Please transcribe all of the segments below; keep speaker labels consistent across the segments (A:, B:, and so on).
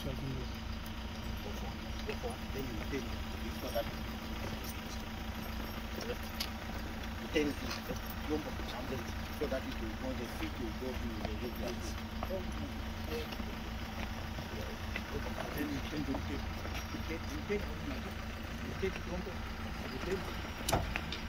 A: Zile. Therefore,
B: then you then before that then the vyombo kuchambua so that it will go the feet will go to the regulars. Then you can do it. You take you take you take vyombo you take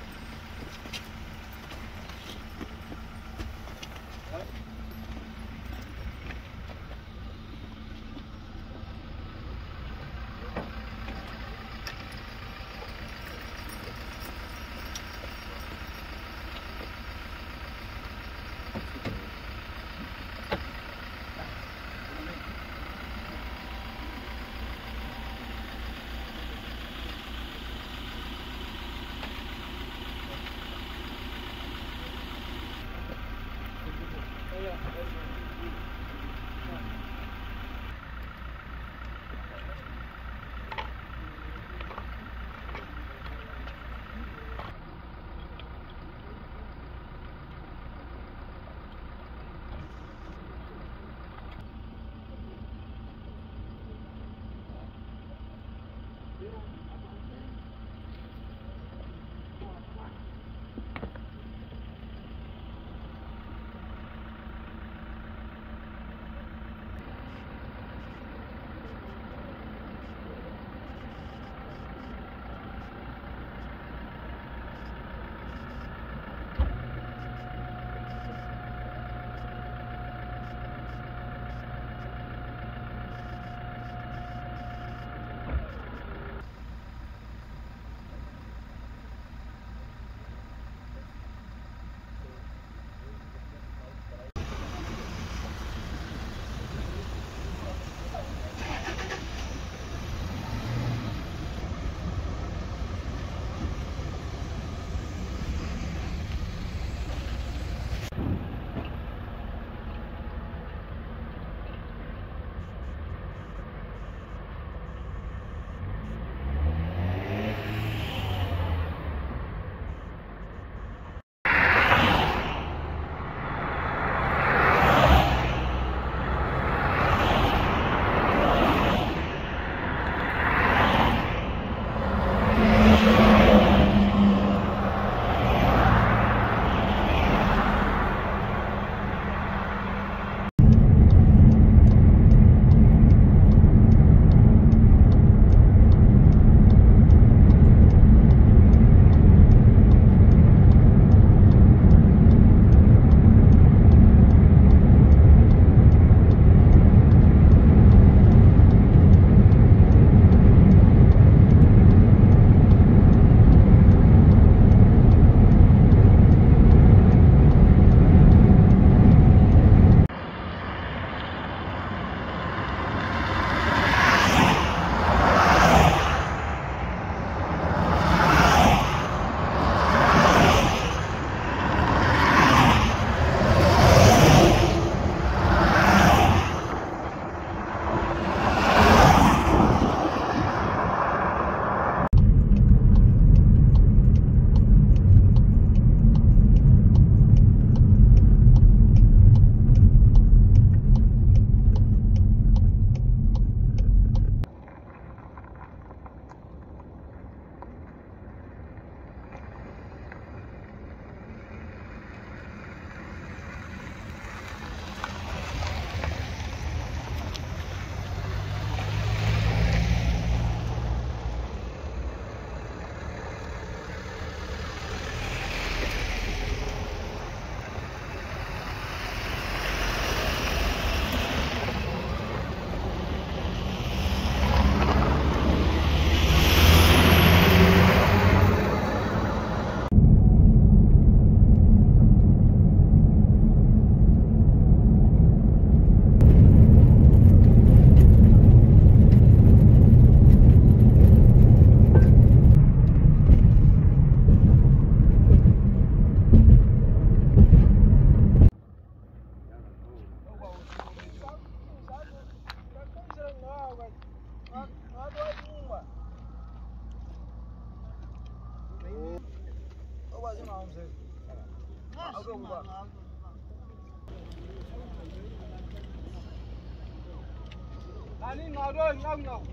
B: ông nào?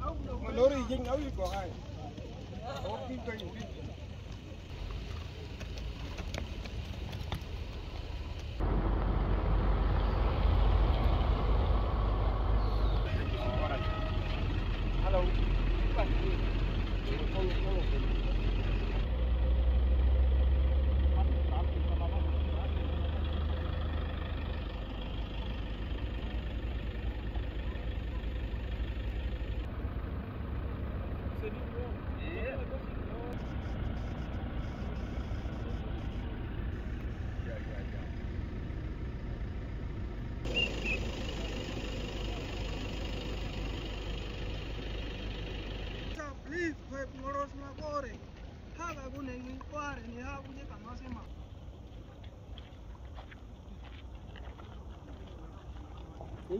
B: Ông nào mà nó đi dinh áo gì của ai? Có kim cây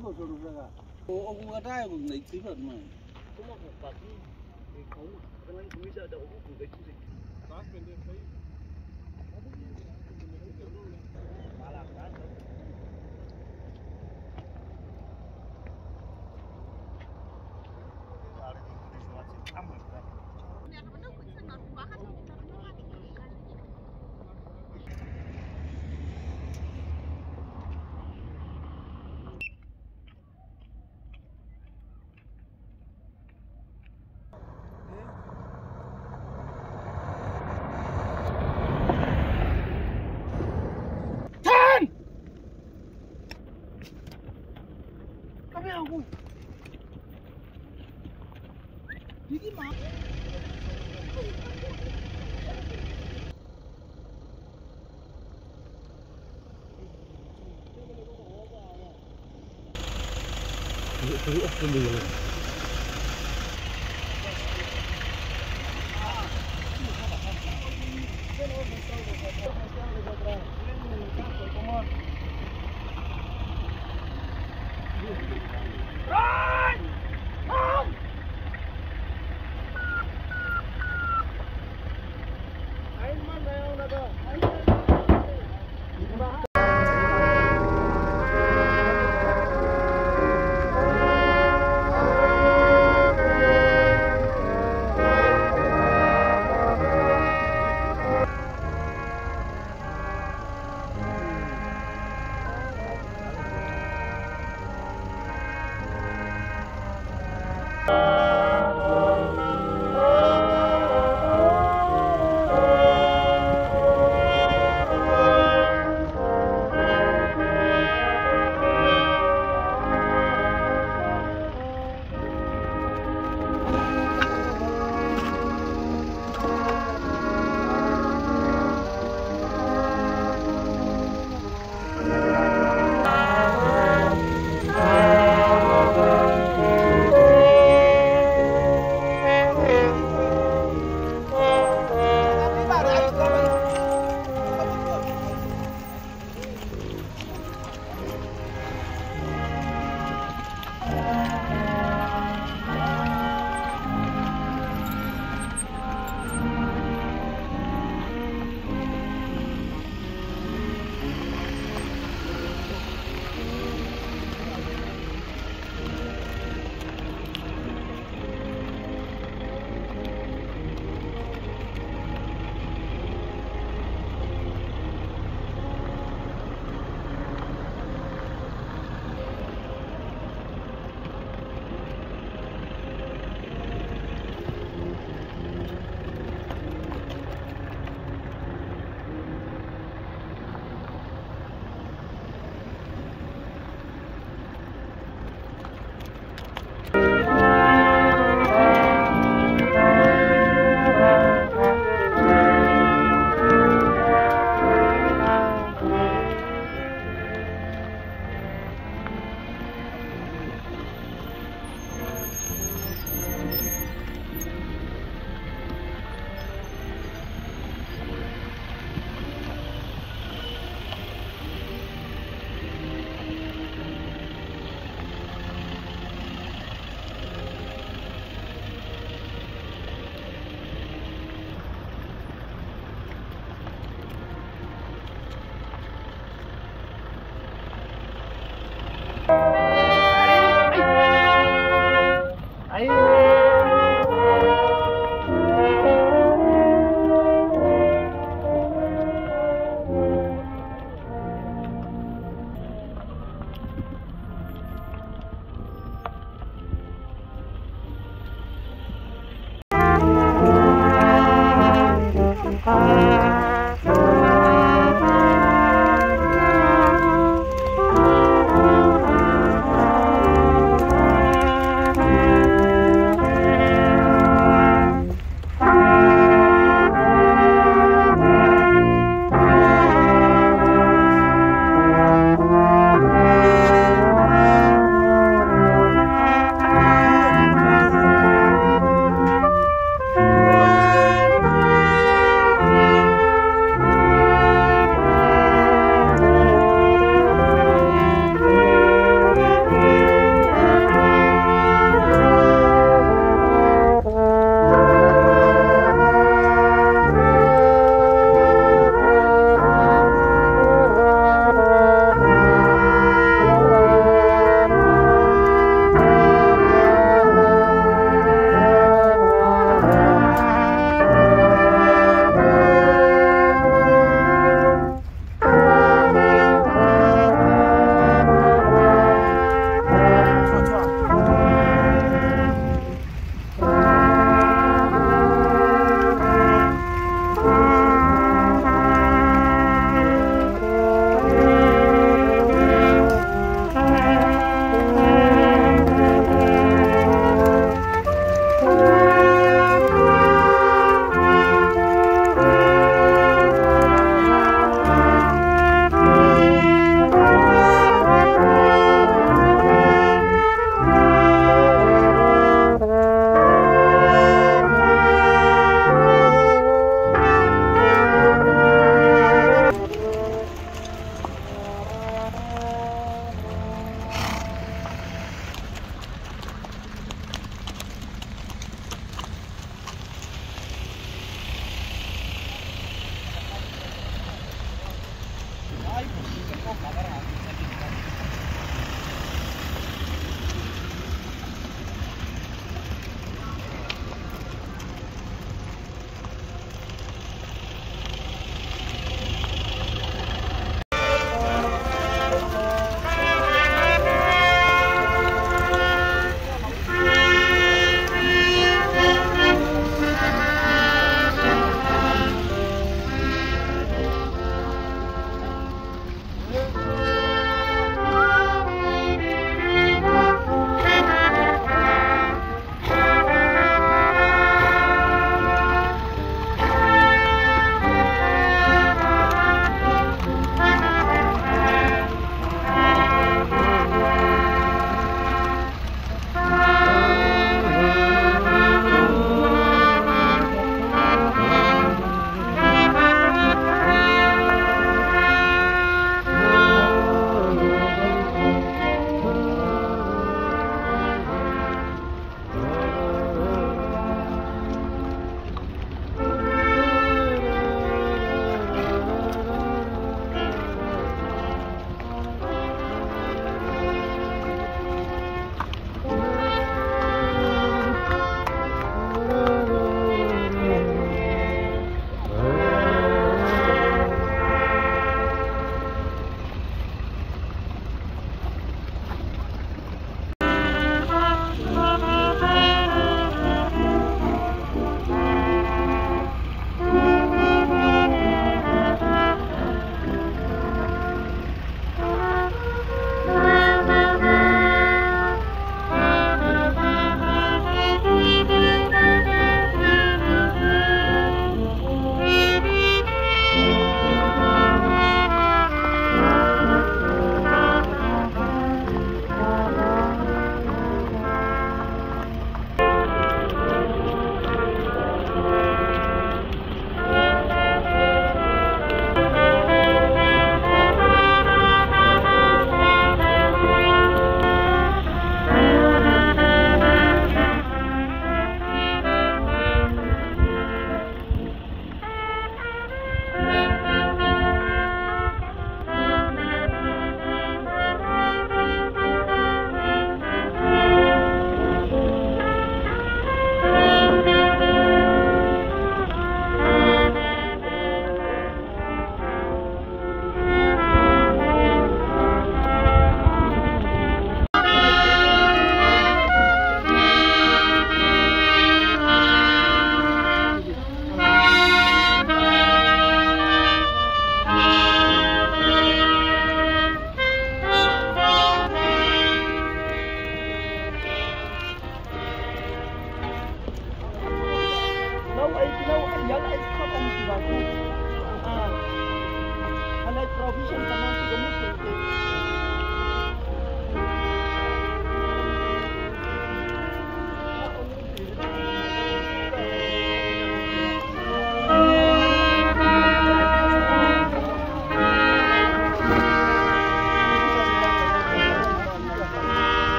A: 好做弄这个。我我我带，你吃不了嘛。我们好把地，你搞嘛，不然你没事的，我不管你吃。ഒരു ഒപ്പം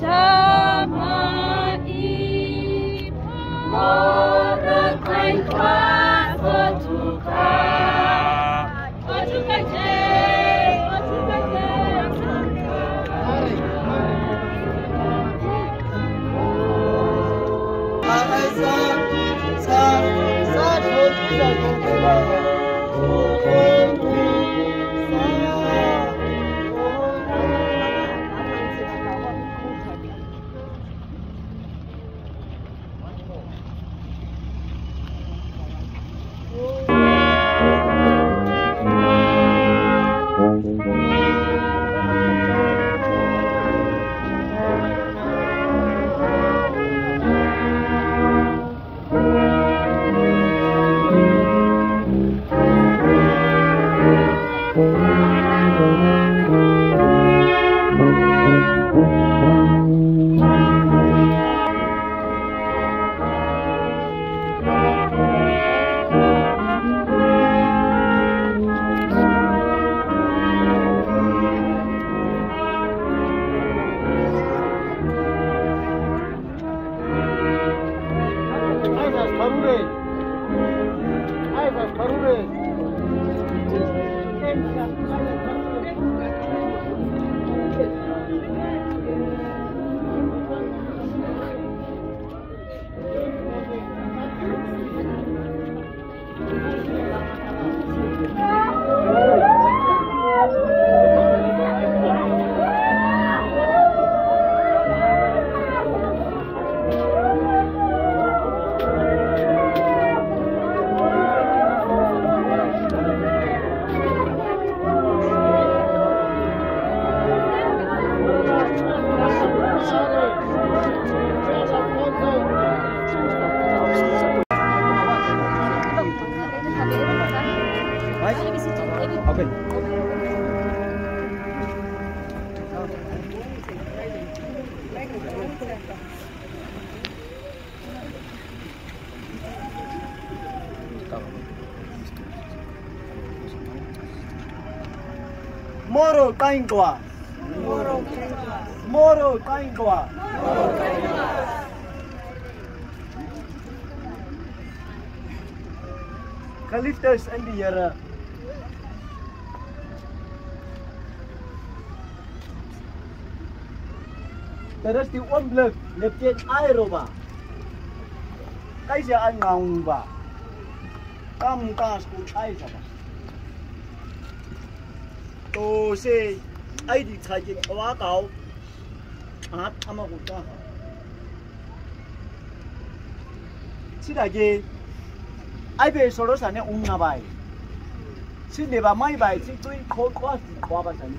C: Thank
B: Moro kaingwa. Moro kaingwa. Geliefdes in die Here. Dit is die Airoba. Kaisa ang ngaumba. Kam kas ku kaisa tôi sẽ ấy thì thầy chỉ quá cậu à tham mà của ta xin là gì ai về số đó sản ông na bài xin để bà mai bài xin tôi khó quá thì khó bà sản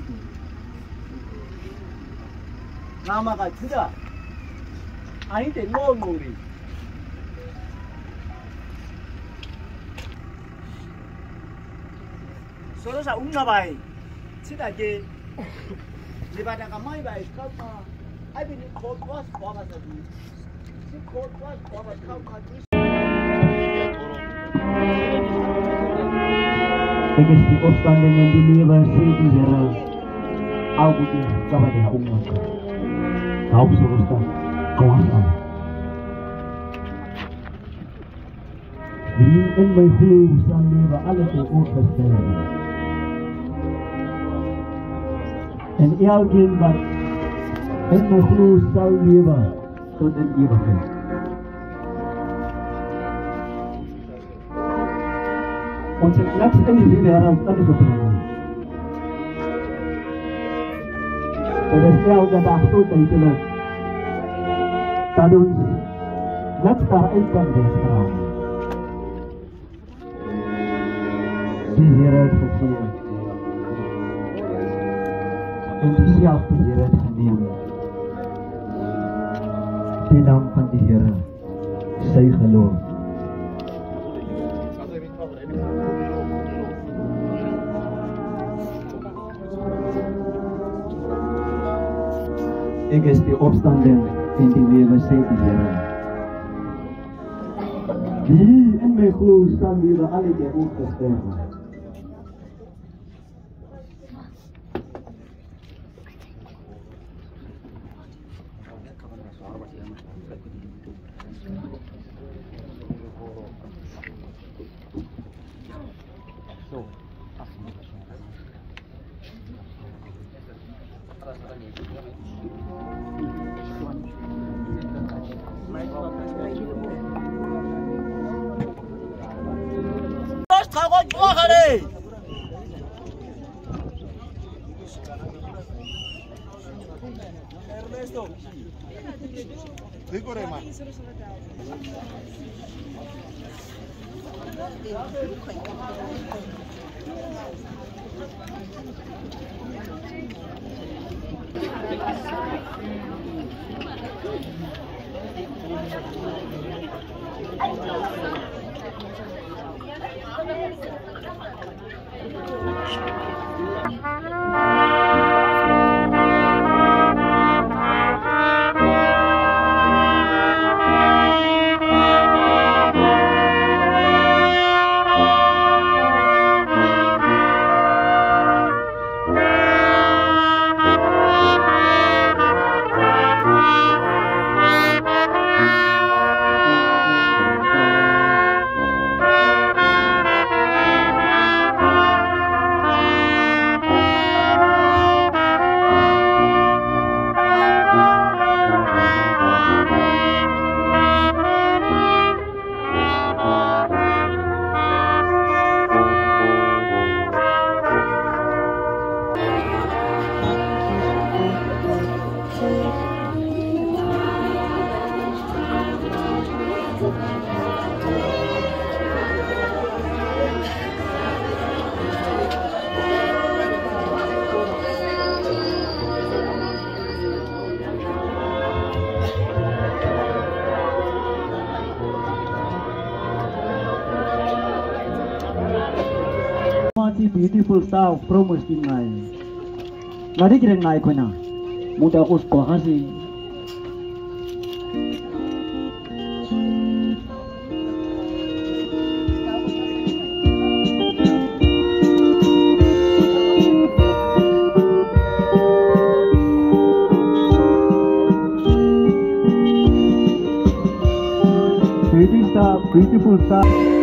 B: 남아가 진짜 아닌데 뭔 우리 서로사 웃나봐이 chidage libada kamai bai kama i been cold cross forward the cold cross forward come condition Vergiss die Obstwandeln, die Leber, Schäden, die Raus, Augen, die Zauber, die Hunger. Hauptsache, Glasam. Wie in mein Hus, dann lebe alles in Urverstehen. En elk ging wat in de gloed zal leven tot in eeuwigheid. Onze laatste individu herhaalt dat is op En stel dat daar goed in te leven. Dat ons laatste inkomen is Die Heer heeft gegeven. Self die Here het geneem. Die naam van die Here sy geloof. Ek is die opstanding en die lewe sê die Here. Wie in my glo sal lewe al die opgestel. the beautiful star of promise in my Narikirin na ako na. Muda ko ko kasi. Beautiful star.